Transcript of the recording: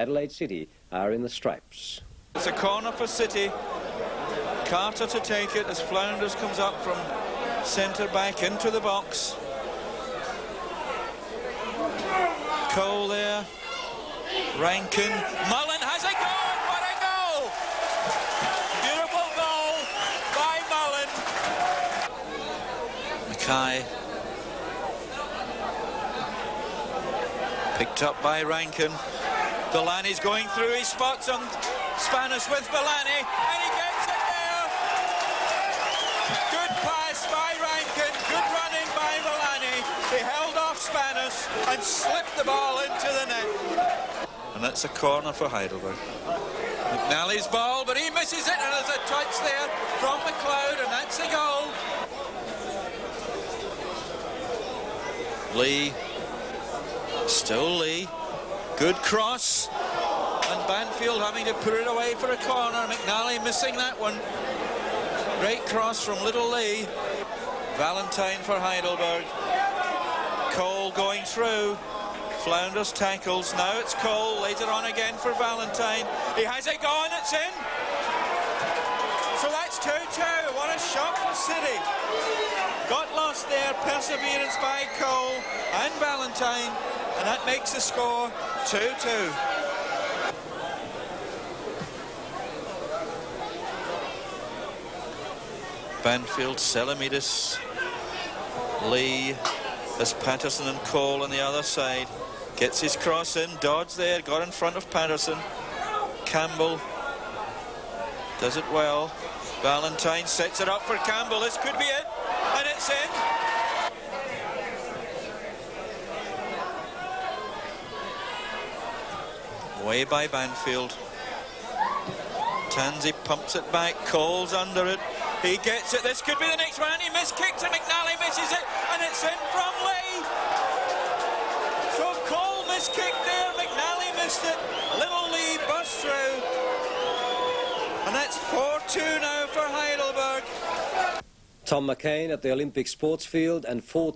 Adelaide City are in the stripes. It's a corner for City. Carter to take it as Flounders comes up from centre back into the box. Cole there. Rankin. Mullen has a goal. What a goal! Beautiful goal by Mullen. Mackay. Picked up by Rankin. Delaney's going through. He spots on Spanish with Villani, and he gets it there. Good pass by Rankin. Good running by Villani. He held off Spanish and slipped the ball into the net. And that's a corner for Heidelberg. McNally's ball, but he misses it, and there's a touch there from McLeod, and that's a goal. Lee. Still Lee. Good cross. And Banfield having to put it away for a corner. McNally missing that one. Great cross from Little Lee. Valentine for Heidelberg. Cole going through. Flounders tackles. Now it's Cole. Later on again for Valentine. He has it going. It's in. So that's 2-2. What a shot for City. Got lost there. Perseverance by Cole and Valentine. And that makes the score 2-2. Banfield, Salamidis, Lee, as Patterson and Cole on the other side. Gets his cross in, Dodds there, got in front of Patterson. Campbell does it well. Valentine sets it up for Campbell. This could be it. And it's in. Way by Banfield. Tansey pumps it back. Cole's under it. He gets it. This could be the next one. And he miskicks and McNally misses it. And it's in from Lee. So Cole miskicked there. McNally missed it. Little Lee burst through. And that's 4-2 now for Heidelberg. Tom McCain at the Olympic Sports Field and 4